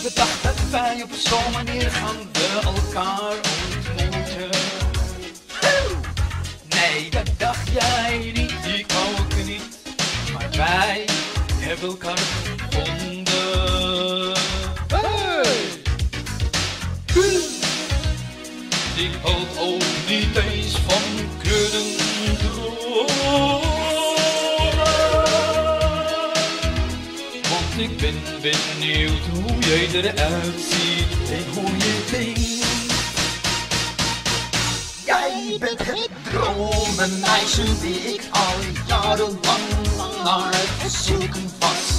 jij op zo'n manier gaan we elkaar ontmoeten? Nee, dat dacht jij niet, ik ook niet. Maar wij hebben elkaar gevonden. Hey! Ik houd ook niet eens van ik ben benieuwd hoe jij eruit ziet en hoe je klinkt. Jij bent het dromenmeisje die ik al jarenlang naar het zoeken was.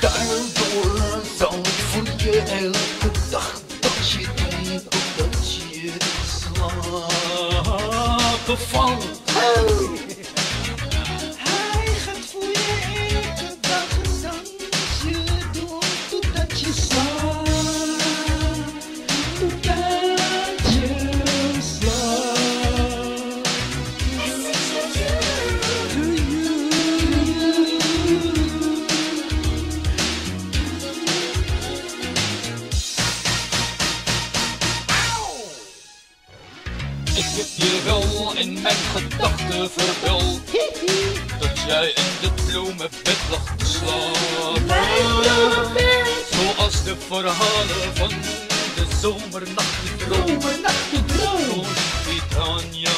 Daardoor zal ik voor je elke dag dat je doet, omdat je in slapen valt. Ik heb je wel in mijn gedachten vervuld Dat jij in de bloemenbed lag te slapen. Zoals de verhalen van de zomernacht die droom. Van Titania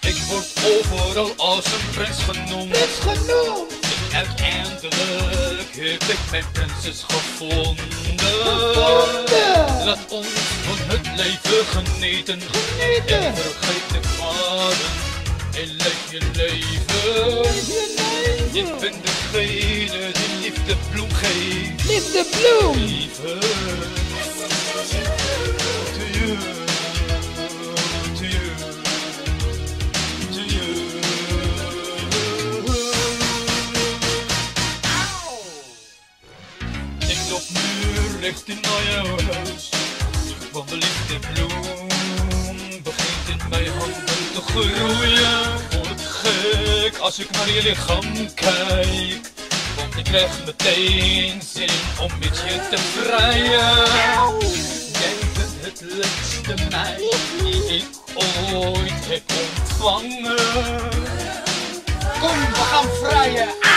Ik word overal als een prins genoemd. Genoemd. Uiteindelijk heb ik mijn prinses gevonden. Laat ons van het leven genieten. Genieten. En vergeet de kwaden. En leef je leven. Ik ben degene die liefde bloem geeft. Liefde bloem. Jouw huis. Want de liefde bloem begint in mijn handen te groeien. Word gek als ik naar je lichaam kijk. Want ik krijg meteen zin om met je te vrijen. Jij bent het leukste meid die ik ooit heb ontvangen. Kom, we gaan vrijen.